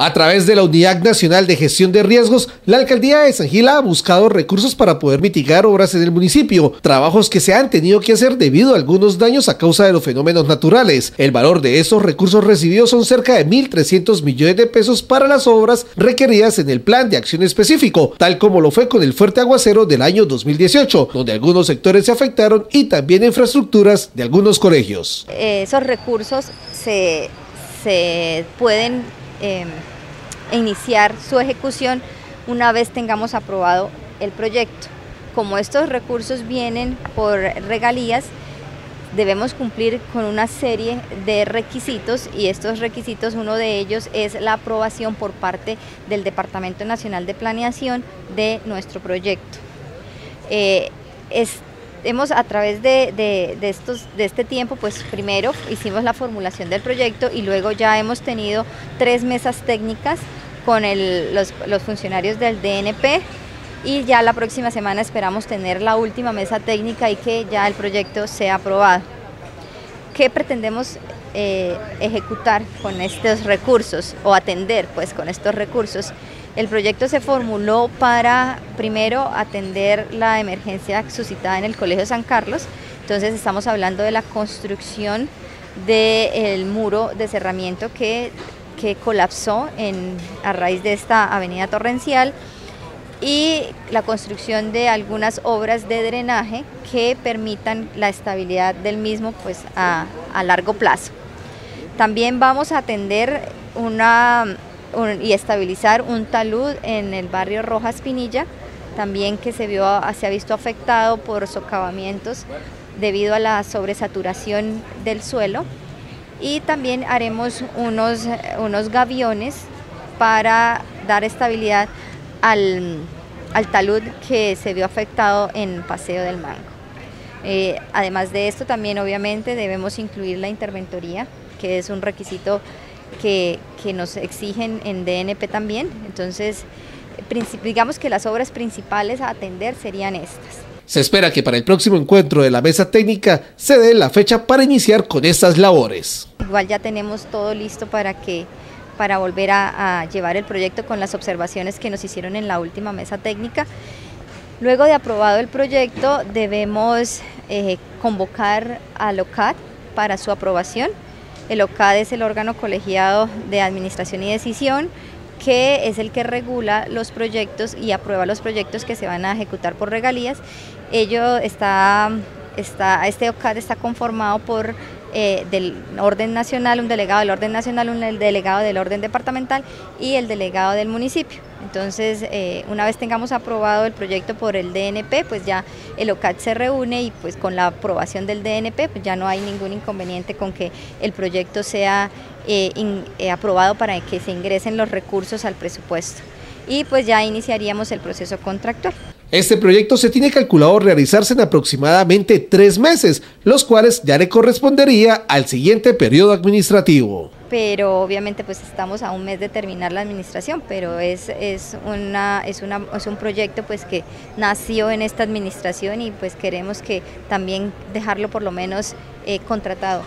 A través de la Unidad Nacional de Gestión de Riesgos, la Alcaldía de San Gil ha buscado recursos para poder mitigar obras en el municipio, trabajos que se han tenido que hacer debido a algunos daños a causa de los fenómenos naturales. El valor de esos recursos recibidos son cerca de 1.300 millones de pesos para las obras requeridas en el plan de acción específico, tal como lo fue con el fuerte aguacero del año 2018, donde algunos sectores se afectaron y también infraestructuras de algunos colegios. Esos recursos se, se pueden Em, iniciar su ejecución una vez tengamos aprobado el proyecto. Como estos recursos vienen por regalías, debemos cumplir con una serie de requisitos y estos requisitos, uno de ellos es la aprobación por parte del Departamento Nacional de Planeación de nuestro proyecto. Eh, hemos a través de, estos, de este tiempo, pues primero hicimos la formulación del proyecto y luego ya hemos tenido tres mesas técnicas con los funcionarios del DNP y ya la próxima semana esperamos tener la última mesa técnica y que ya el proyecto sea aprobado. ¿Qué pretendemos eh, ejecutar con estos recursos o atender pues con estos recursos? El proyecto se formuló para, primero, atender la emergencia suscitada en el Colegio San Carlos. Entonces estamos hablando de la construcción del muro de cerramiento que, colapsó a raíz de esta avenida torrencial y la construcción de algunas obras de drenaje que permitan la estabilidad del mismo pues, a, largo plazo. También vamos a atender una y estabilizar un talud en el barrio Rojas Pinilla, también que se, vio, se ha visto afectado por socavamientos debido a la sobresaturación del suelo. Y también haremos unos, unos gaviones para dar estabilidad al, talud que se vio afectado en Paseo del Mango. Eh, además de esto, también obviamente debemos incluir la interventoría, que es un requisito que, nos exigen en DNP también. Entonces, digamos que las obras principales a atender serían estas. Se espera que para el próximo encuentro de la mesa técnica se dé la fecha para iniciar con estas labores. Igual ya tenemos todo listo para que para volver a, llevar el proyecto con las observaciones que nos hicieron en la última mesa técnica. Luego de aprobado el proyecto debemos eh, convocar al OCAT para su aprobación el OCAD es el órgano colegiado de administración y decisión que es el que regula los proyectos y aprueba los proyectos que se van a ejecutar por regalías. Ello está, está este OCAD está conformado por eh, del orden nacional, un delegado del orden nacional, un delegado del orden departamental y el delegado del municipio. Entonces, eh, una vez tengamos aprobado el proyecto por el DNP, pues ya el OCAT se reúne y pues con la aprobación del DNP, pues ya no hay ningún inconveniente con que el proyecto sea eh, aprobado para que se ingresen los recursos al presupuesto. Y pues ya iniciaríamos el proceso contractual. Este proyecto se tiene calculado realizarse en aproximadamente tres meses, los cuales ya le correspondería al siguiente periodo administrativo. Pero obviamente pues estamos a un mes de terminar la administración, pero es, es, una, es, una, es un proyecto pues que nació en esta administración y pues queremos que también dejarlo por lo menos eh, contratado.